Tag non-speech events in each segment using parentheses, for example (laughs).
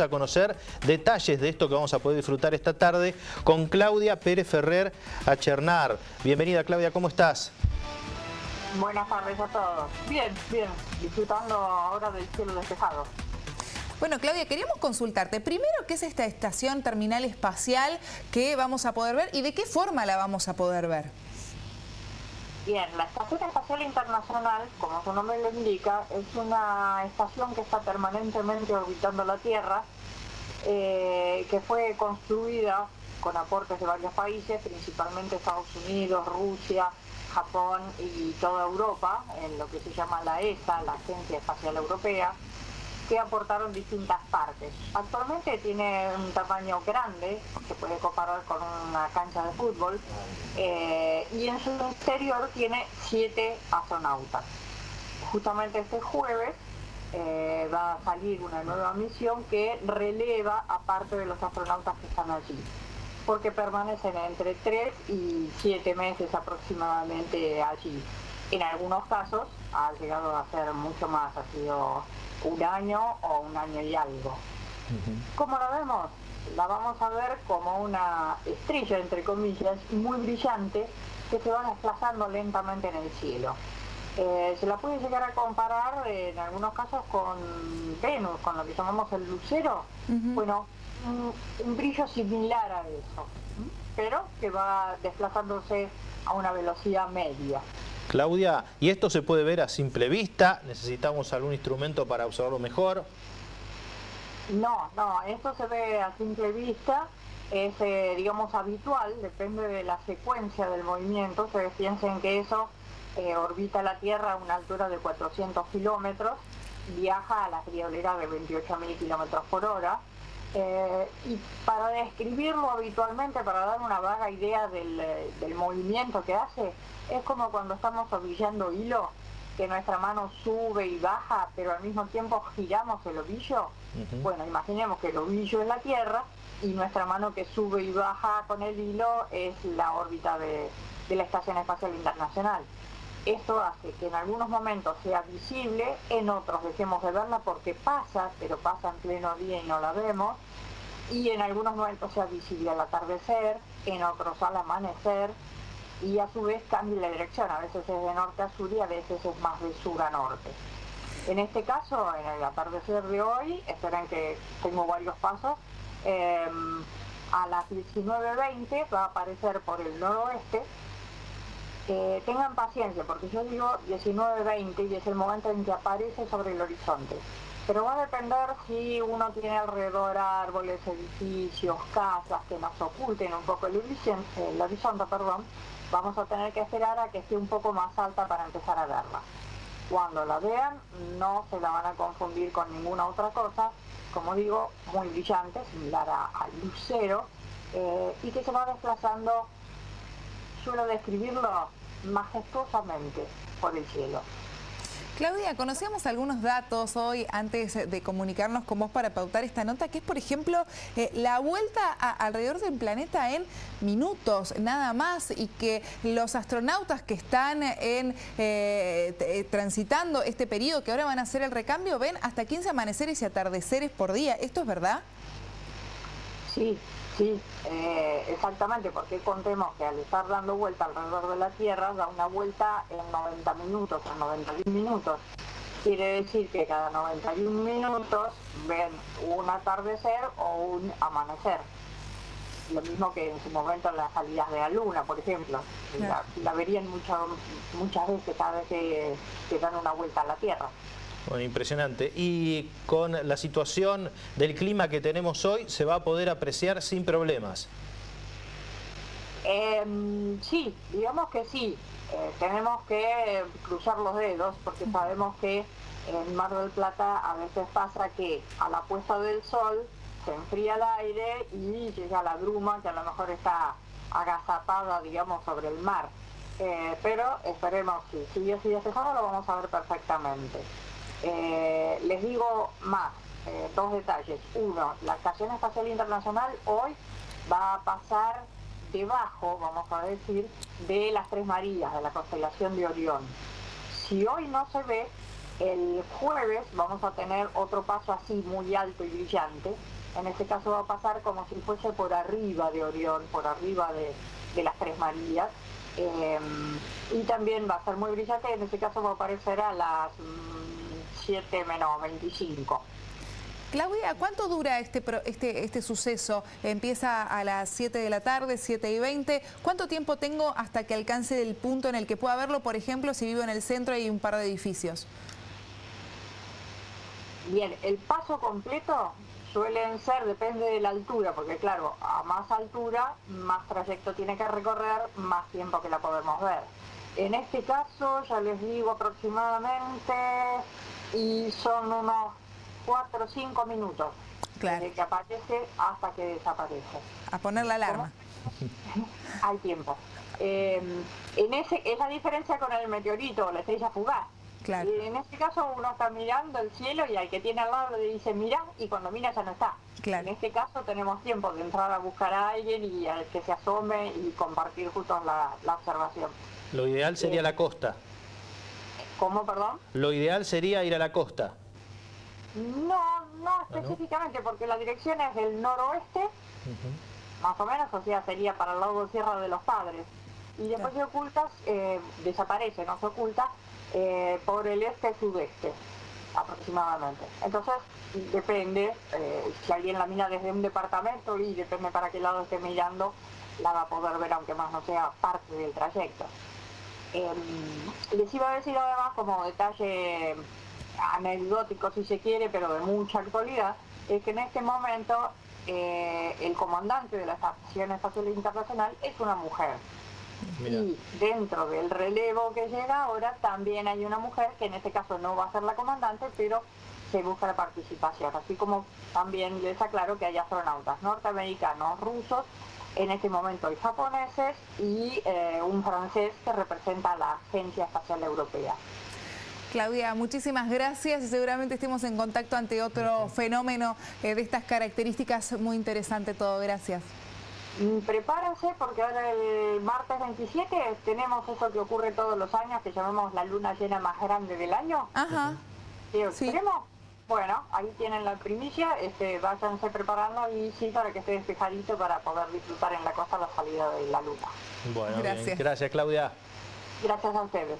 a conocer detalles de esto que vamos a poder disfrutar esta tarde con Claudia Pérez Ferrer Achernar. Bienvenida Claudia, ¿cómo estás? Buenas tardes a todos. Bien, bien, disfrutando ahora del cielo despejado. Bueno, Claudia, queríamos consultarte. Primero, ¿qué es esta estación terminal espacial que vamos a poder ver y de qué forma la vamos a poder ver? Bien, la Estación Espacial Internacional, como su nombre lo indica, es una estación que está permanentemente orbitando la Tierra, eh, que fue construida con aportes de varios países, principalmente Estados Unidos, Rusia, Japón y toda Europa, en lo que se llama la ESA, la Agencia Espacial Europea, que aportaron distintas partes. Actualmente tiene un tamaño grande, se puede comparar con una cancha de fútbol, eh, y en su exterior tiene siete astronautas. Justamente este jueves eh, va a salir una nueva misión que releva a parte de los astronautas que están allí, porque permanecen entre tres y siete meses aproximadamente allí. En algunos casos ha llegado a ser mucho más, ha sido un año o un año y algo. ¿Cómo la vemos? La vamos a ver como una estrella, entre comillas, muy brillante, que se va desplazando lentamente en el cielo. Eh, se la puede llegar a comparar en algunos casos con Venus, con lo que llamamos el lucero. Bueno, un, brillo similar a eso, pero que va desplazándose a una velocidad media. Claudia, ¿y esto se puede ver a simple vista? ¿Necesitamos algún instrumento para observarlo mejor? No, no, esto se ve a simple vista, es, eh, digamos, habitual, depende de la secuencia del movimiento. Ustedes piensen que eso eh, orbita la Tierra a una altura de 400 kilómetros, viaja a la friolera de 28.000 kilómetros por hora, eh, y para describirlo habitualmente, para dar una vaga idea del, movimiento que hace, es como cuando estamos ovillando hilo, que nuestra mano sube y baja, pero al mismo tiempo giramos el ovillo. Bueno, imaginemos que el ovillo es la Tierra y nuestra mano que sube y baja con el hilo es la órbita de la Estación Espacial Internacional. Esto hace que en algunos momentos sea visible, en otros dejemos de verla porque pasa, pero pasa en pleno día y no la vemos, y en algunos momentos sea visible al atardecer, en otros al amanecer, y a su vez cambia la dirección, a veces es de norte a sur y a veces es más de sur a norte. En este caso, en el atardecer de hoy, esperen que tengo varios pasos, em, a las 19.20 va a aparecer por el noroeste, tengan paciencia, porque yo digo 19-20 y es el momento en que aparece sobre el horizonte. Pero va a depender si uno tiene alrededor árboles, edificios, casas que nos oculten un poco el horizonte, el horizonte perdón, vamos a tener que esperar a que esté un poco más alta para empezar a verla. Cuando la vean, no se la van a confundir con ninguna otra cosa, como digo, muy brillante, similar al lucero, eh, y que se va desplazando, suelo describirlo majestuosamente por el cielo. Claudia, conocíamos algunos datos hoy antes de comunicarnos con vos para pautar esta nota, que es, por ejemplo, eh, la vuelta alrededor del planeta en minutos, nada más, y que los astronautas que están en, eh, eh, transitando este periodo, que ahora van a hacer el recambio, ven hasta 15 amaneceres y atardeceres por día. ¿Esto es verdad? Sí, Sí, eh, exactamente, porque contemos que al estar dando vuelta alrededor de la Tierra, da una vuelta en 90 minutos, en 91 minutos. Quiere decir que cada 91 minutos ven un atardecer o un amanecer. Lo mismo que en su momento en las salidas de la luna, por ejemplo. La, verían muchas veces cada vez que dan una vuelta a la Tierra. Bueno, impresionante. Y con la situación del clima que tenemos hoy, ¿se va a poder apreciar sin problemas? Em, sí, digamos que sí. Eh, tenemos que cruzar los dedos porque sabemos que en Mar del Plata a veces pasa que a la puesta del sol se enfría el aire y llega la bruma que a lo mejor está agazapada, digamos, sobre el mar. Eh, pero esperemos que si sigue así despejado lo vamos a ver perfectamente. Eh, les digo más, eh, dos detalles. Uno, la Estación Espacial Internacional hoy va a pasar debajo, vamos a decir, de las Tres Marías, de la constelación de Orión. Si hoy no se ve, El jueves vamos a tener otro paso así muy alto y brillante. En este caso va a pasar como si fuese por arriba de Orión, por arriba de, las Tres Marías. Em, y también va a ser muy brillante, en este caso va a aparecer a las 7 mm, menos 25. Claudia, ¿cuánto dura este, este, este suceso? Empieza a las 7 de la tarde, 7 y 20. ¿Cuánto tiempo tengo hasta que alcance el punto en el que pueda verlo? Por ejemplo, si vivo en el centro y hay un par de edificios. Bien, el paso completo suelen ser, depende de la altura, porque claro, a más altura, más trayecto tiene que recorrer, más tiempo que la podemos ver. En este caso, ya les digo aproximadamente, y son unos 4 o 5 minutos. Desde que aparece hasta que desaparece. A poner la alarma. (laughs) Hay tiempo. Em, en ese, es la diferencia con el meteorito, la estrella fugaz. Claro. en este caso uno está mirando el cielo y al que tiene al lado le dice mira y cuando mira ya no está. En este caso tenemos tiempo de entrar a buscar a alguien y al que se asome y compartir justo la, observación. Lo ideal sería eh, la costa. ¿Cómo, perdón? Lo ideal sería ir a la costa. No, no ah, específicamente, porque la dirección es del noroeste, más o menos, o sea, sería para el lado de Sierra de los Padres. Y después se ocultas, eh, desaparece, no se oculta, eh, por el este-sudeste, aproximadamente. Entonces, depende, eh, si alguien la mira desde un departamento y depende para qué lado esté mirando, la va a poder ver, aunque más no sea parte del trayecto. Em, les iba a decir además como detalle anecdótico si se quiere, pero de mucha actualidad, es que en este momento eh, el comandante de la Estación Espacial Internacional es una mujer. Y dentro del relevo que llega ahora también hay una mujer que en este caso no va a ser la comandante, pero se busca la participación. Así como también les aclaro que hay astronautas norteamericanos, rusos, en este momento hay japoneses y eh, un francés que representa a la Agencia Espacial Europea. Claudia, muchísimas gracias y seguramente estemos en contacto ante otro fenómeno eh, de estas características. Muy interesante todo, gracias. Mm, prepárense porque ahora el martes 27 tenemos eso que ocurre todos los años, que llamamos la luna llena más grande del año. Ajá. Sí. Bueno, ahí tienen la primicia, este, váyanse preparando y sí para que esté despejadito para poder disfrutar en la costa la salida de la luna. Bueno, gracias. Gracias, Claudia. Gracias a ustedes.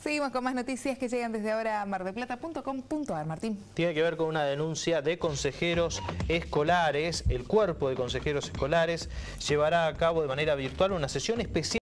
Seguimos con más noticias que llegan desde ahora a mardeplata.com.ar. Martín. Tiene que ver con una denuncia de consejeros escolares. El cuerpo de consejeros escolares llevará a cabo de manera virtual una sesión especial